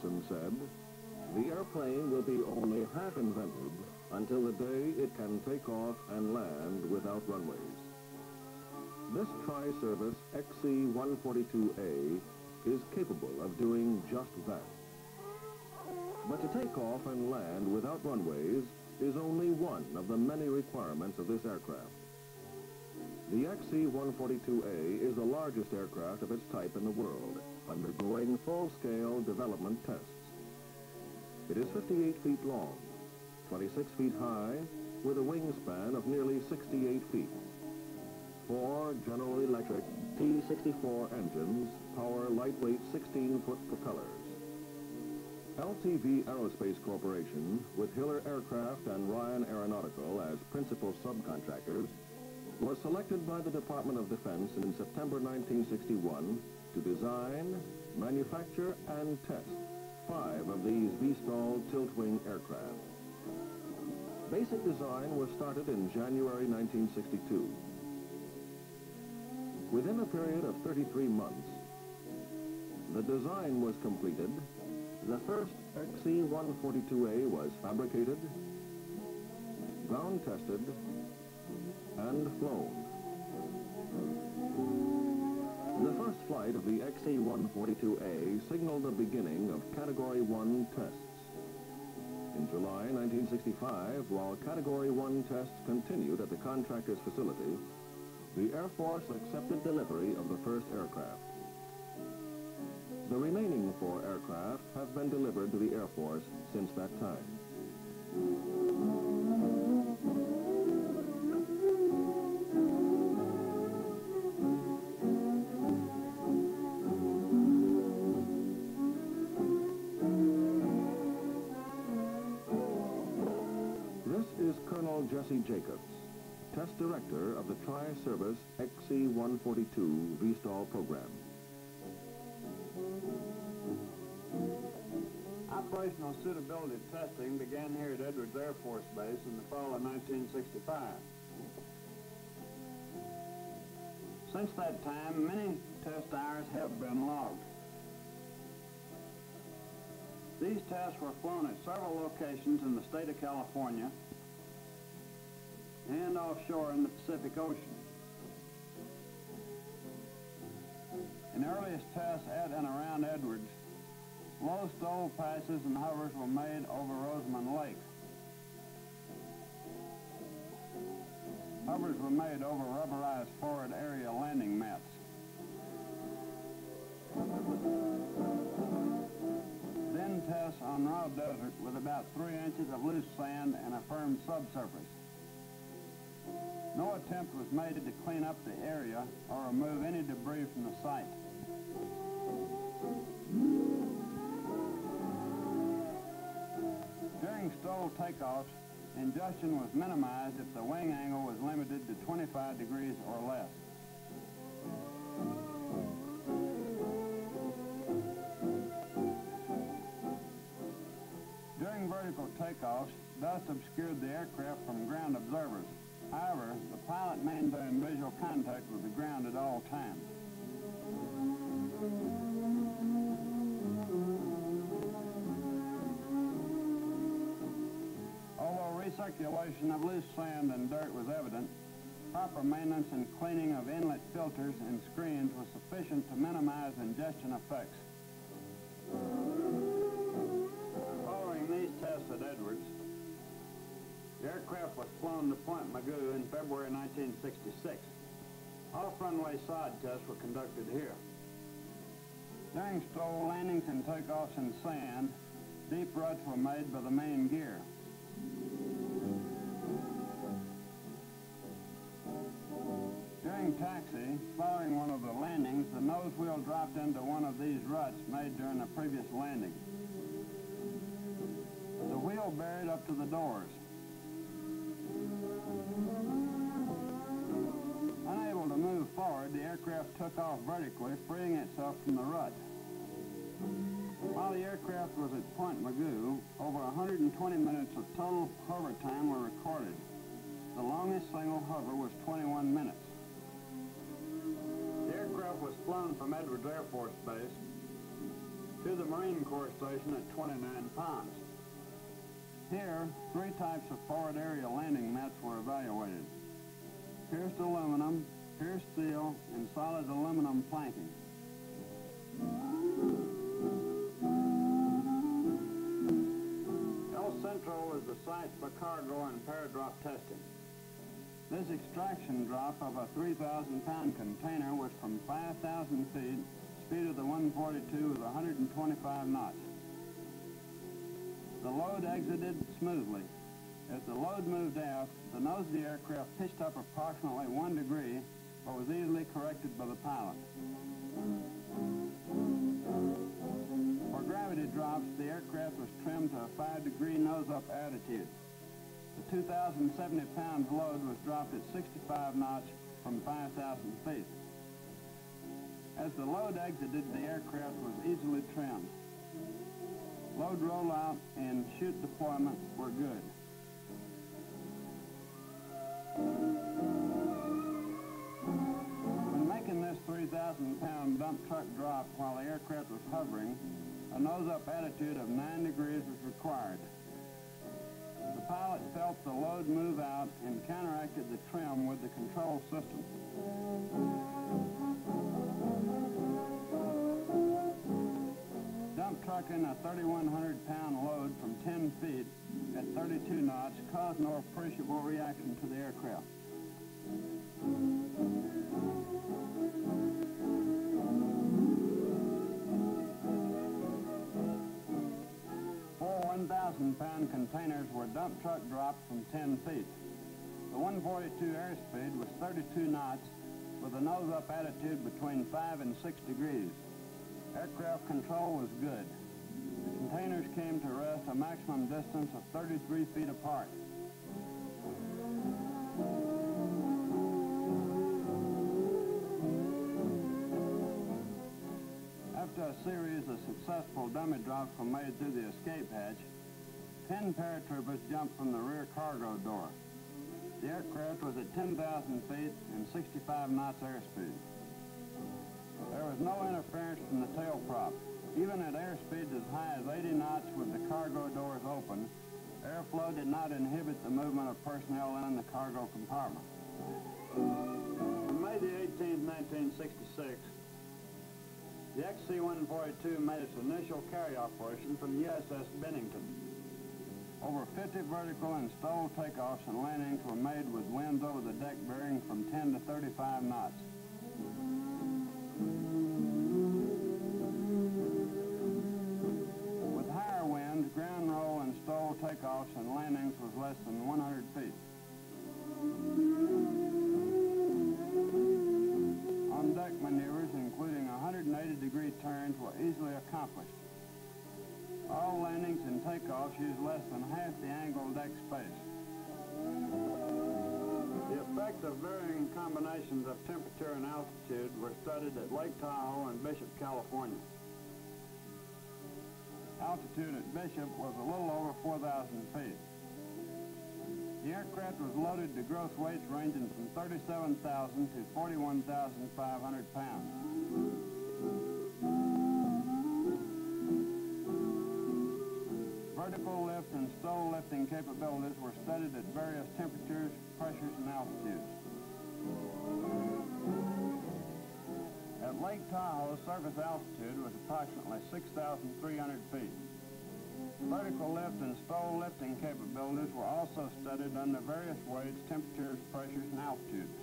Edison said, the airplane will be only half invented until the day it can take off and land without runways. This tri-service XC-142A is capable of doing just that. But to take off and land without runways is only one of the many requirements of this aircraft. The XC-142A is the largest aircraft of its type in the world, undergoing full-scale development tests. It is 58 feet long, 26 feet high, with a wingspan of nearly 68 feet. Four General Electric T-64 engines power lightweight 16-foot propellers. LTV Aerospace Corporation, with Hiller Aircraft and Ryan Aeronautical as principal subcontractors, was selected by the Department of Defense in September 1961 to design, manufacture, and test five of these V/STOL tilt-wing aircraft. Basic design was started in January 1962. Within a period of 33 months, the design was completed, the first XC-142A was fabricated, ground tested, and flown. The first flight of the XC-142A signaled the beginning of Category 1 tests. In July 1965, while Category 1 tests continued at the contractor's facility, the Air Force accepted delivery of the first aircraft. The remaining four aircraft have been delivered to the Air Force since that time. XC-142 V/STOL program. Operational suitability testing began here at Edwards Air Force Base in the fall of 1965. Since that time, many test hours have been logged. These tests were flown at several locations in the state of California and offshore in the Pacific Ocean. In earliest tests at and around Edwards, low STOL passes and hovers were made over Rosamond Lake. Hovers were made over rubberized forward area landing mats. Then tests on raw desert with about three inches of loose sand and a firm subsurface. No attempt was made to clean up the area or remove any debris from the site. During STOL takeoffs, ingestion was minimized if the wing angle was limited to 25 degrees or less. During vertical takeoffs, dust obscured the aircraft from ground observers. However, the pilot maintained visual contact with the ground at all times. Although recirculation of loose sand and dirt was evident, proper maintenance and cleaning of inlet filters and screens was sufficient to minimize ingestion effects. Following these tests at Edwards, the aircraft was flown to Point Mugu in February 1966. Off-runway side tests were conducted here. During STOL landings and takeoffs in sand, deep ruts were made by the main gear. Taxi, following one of the landings, the nose wheel dropped into one of these ruts made during the previous landing. The wheel buried up to the doors. Unable to move forward, the aircraft took off vertically, freeing itself from the rut. While the aircraft was at Point Mugu, over 120 minutes of total hover time were recorded. The longest single hover was 21 minutes. Was flown from Edwards Air Force Base to the Marine Corps station at Twentynine Palms. Here, three types of forward area landing mats were evaluated. Pierced aluminum, pierced steel, and solid aluminum planking. El Centro is the site for cargo and paradrop testing. This extraction drop of a 3,000-pound container was from 5,000 feet, speed of the 142 was 125 knots. The load exited smoothly. As the load moved out, the nose of the aircraft pitched up approximately one degree, but was easily corrected by the pilot. For gravity drops, the aircraft was trimmed to a 5-degree nose-up attitude. The 2,070 pounds load was dropped at 65 knots from 5,000 feet. As the load exited, the aircraft was easily trimmed. Load rollout and chute deployment were good. When making this 3,000 pound dump truck drop while the aircraft was hovering, a nose-up attitude of 9 degrees was required. The pilot felt the load move out and counteracted the trim with the control system. Dump trucking a 3,100 pound load from 10 feet at 32 knots caused no appreciable reaction to the aircraft. Four 1,000 pound containers were dump truck dropped from 10 feet. The 142 airspeed was 32 knots with a nose-up attitude between 5 and 6 degrees. Aircraft control was good. The containers came to rest a maximum distance of 33 feet apart. Series of successful dummy drops were made through the escape hatch, 10 paratroopers jumped from the rear cargo door. The aircraft was at 10,000 feet and 65 knots airspeed. There was no interference from the tail prop. Even at airspeeds as high as 80 knots with the cargo doors open, airflow did not inhibit the movement of personnel in the cargo compartment. On May the 18th, 1966, the XC-142 made its initial carry operation from USS Bennington. Over 50 vertical and STOL takeoffs and landings were made with winds over the deck varying from 10 to 35 knots. With higher winds, ground roll and STOL takeoffs and landings was less than 100 feet. Accomplished. All landings and takeoffs use less than half the angle deck space. The effect of varying combinations of temperature and altitude were studied at Lake Tahoe and Bishop, California. Altitude at Bishop was a little over 4,000 feet. The aircraft was loaded to gross weights ranging from 37,000 to 41,500 pounds. Vertical lift and STOL lifting capabilities were studied at various temperatures, pressures, and altitudes. At Lake Tahoe, the surface altitude was approximately 6,300 feet. Vertical lift and STOL lifting capabilities were also studied under various weights, temperatures, pressures, and altitudes.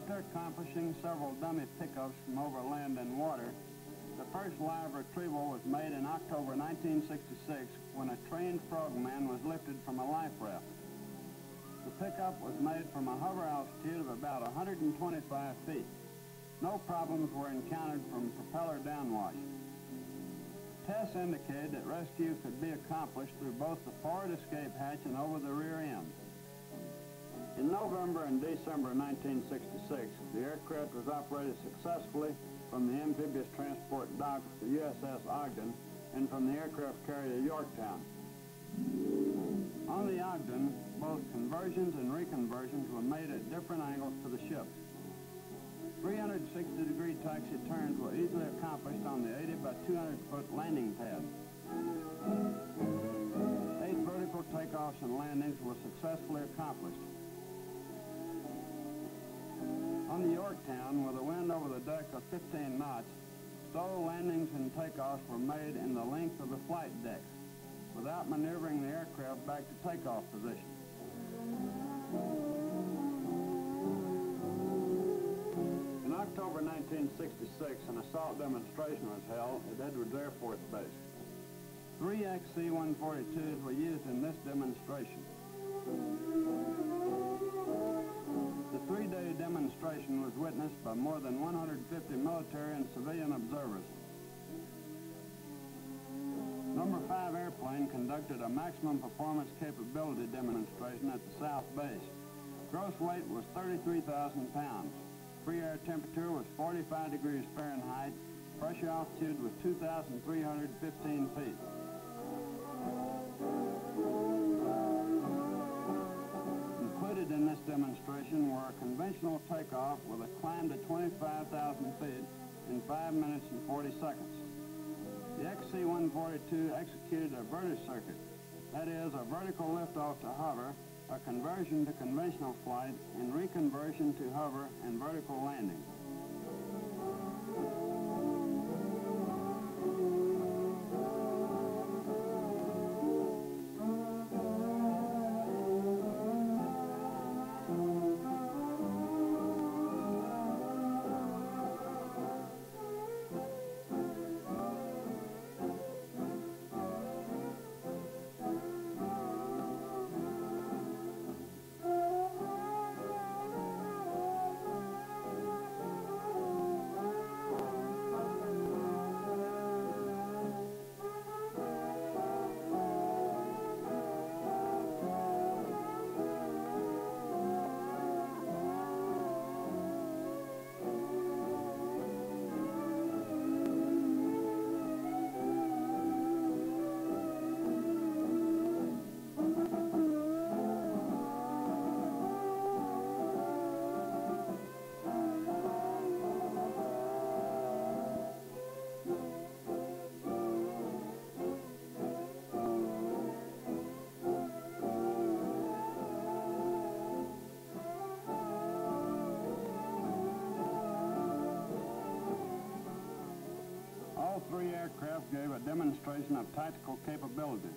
After accomplishing several dummy pickups from over land and water, the first live retrieval was made in October 1966 when a trained frogman was lifted from a life raft. The pickup was made from a hover altitude of about 125 feet. No problems were encountered from propeller downwash. Tests indicated that rescue could be accomplished through both the forward escape hatch and over the rear end. In November and December 1966, the aircraft was operated successfully from the amphibious transport dock at the USS Ogden and from the aircraft carrier Yorktown. On the Ogden, both conversions and reconversions were made at different angles to the ship. 360-degree taxi turns were easily accomplished on the 80 by 200-foot landing pad. Eight vertical takeoffs and landings were successfully accomplished. On the Yorktown, with a wind over the deck of 15 knots, STOL landings and takeoffs were made in the length of the flight deck, without maneuvering the aircraft back to takeoff position. In October 1966, an assault demonstration was held at Edwards Air Force Base. Three XC-142s were used in this demonstration. Demonstration was witnessed by more than 150 military and civilian observers. Number 5 airplane conducted a maximum performance capability demonstration at the South Base. Gross weight was 33,000 pounds. Free air temperature was 45 degrees Fahrenheit. Pressure altitude was 2,315 feet. Included in this demonstration were a conventional takeoff with a climb to 25,000 feet in 5 minutes and 40 seconds. The XC-142 executed a verticircuit, that is, a vertical liftoff to hover, a conversion to conventional flight, and reconversion to hover and vertical landing. Aircraft gave a demonstration of tactical capabilities.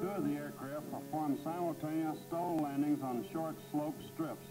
Two of the aircraft performed simultaneous STOL landings on short slope strips.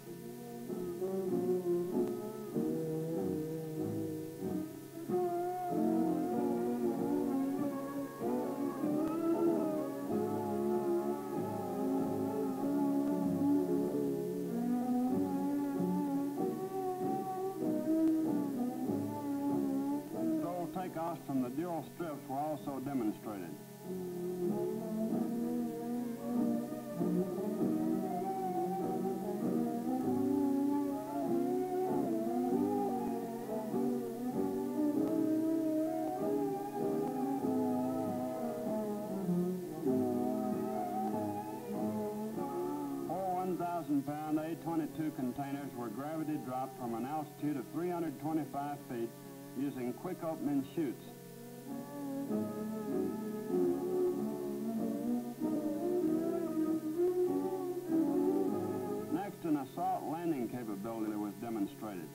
Were gravity dropped from an altitude of 325 feet using quick opening chutes. Next, an assault landing capability was demonstrated.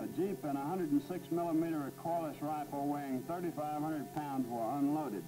A Jeep and a 106 millimeter recoilless rifle weighing 3,500 pounds were unloaded.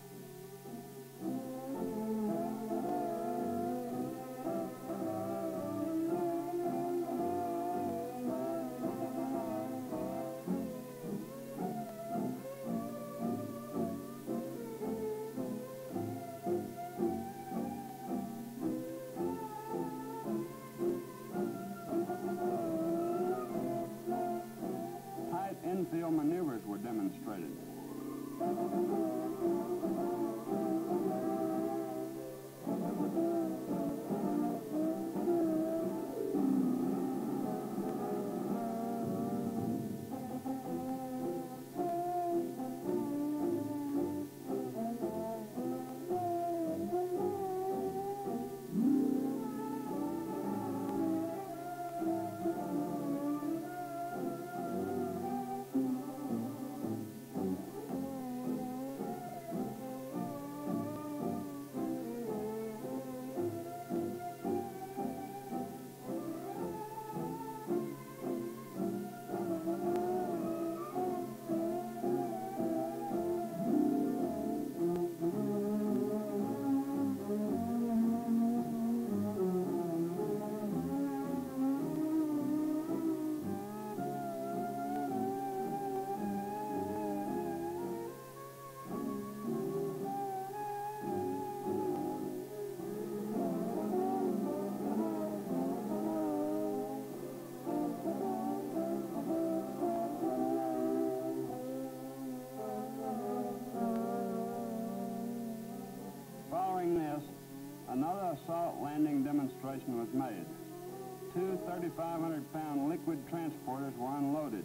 Liquid transporters were unloaded.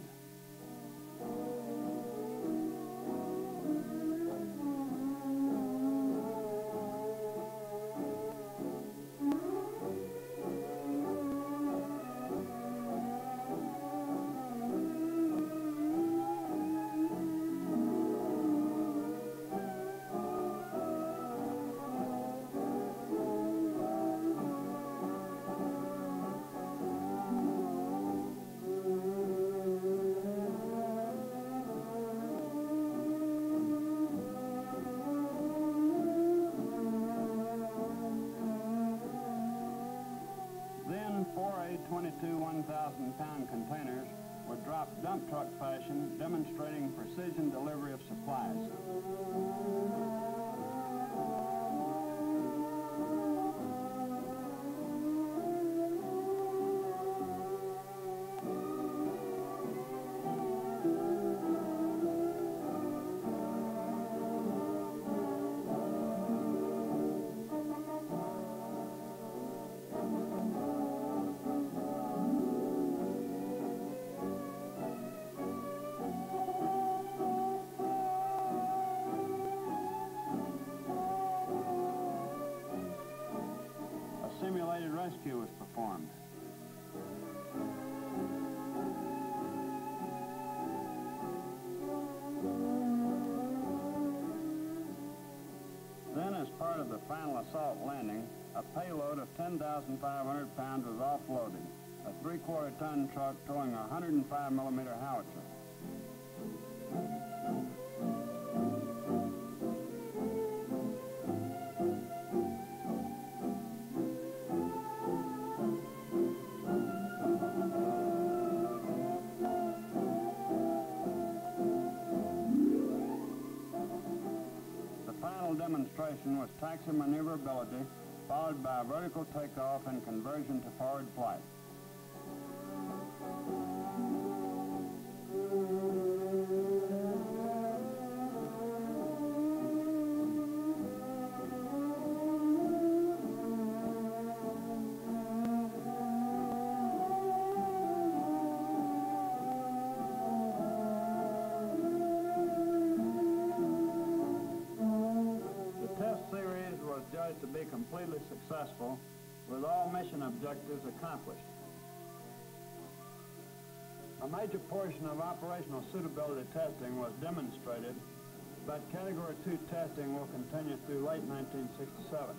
Final assault landing, a payload of 10,500 pounds was offloaded. A three-quarter ton truck towing a 105 millimeter howitzer. Was taxi maneuverability, followed by vertical takeoff and conversion to forward flight. Mission objectives accomplished. A major portion of operational suitability testing was demonstrated, but Category 2 testing will continue through late 1967.